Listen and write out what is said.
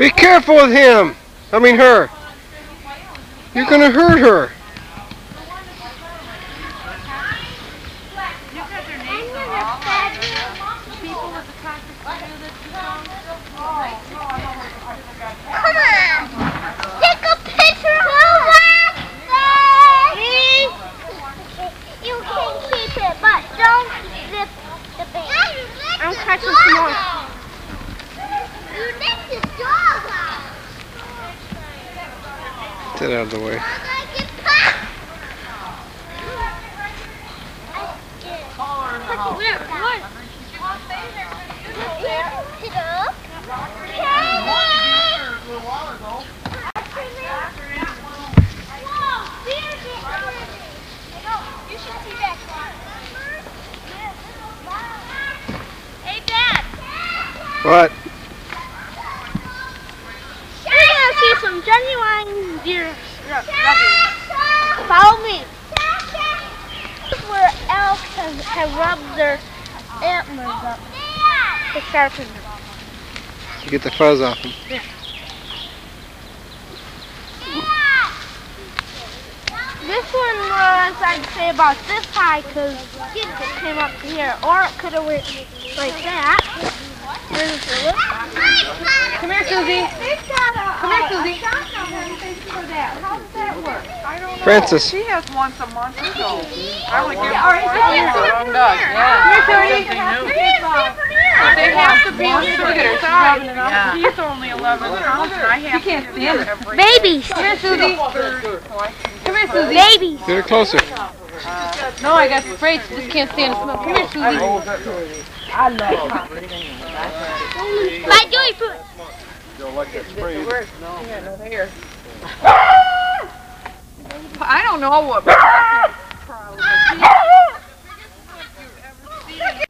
Be careful with him. I mean her. You're gonna hurt her. You got their names on all the people with the cactus tattoo that you found? Come on! Take a picture of You can keep it, but don't zip the bait. I'm catching some more. You licked the dog out. Get out of the way. Dad. What? We're gonna see some genuine deer. Follow me. Where elk have, have rubbed their antlers up to sharpen them. You get the fuzz off him. This one was, I'd say, about this high because it came up to here. Or it could have went like that. There's the lip. Come here, Susie. Come here, Susie. How does that work? I don't know. Francis. She has once a month or so. I only give All right, her come here, once. come She does, yeah. Come here, Something new. They have to be on certain size. Yeah. He's only 11 pounds, and I have to stand it. Babies! Come here, Susie. Come here, Susie. Babies! Get her closer. Uh, no, I got sprayed. Just can't stand the smell. Come here, Susie. I love it. My joy fruit. Don't like that spray. No. Yeah, no, there. I don't know what.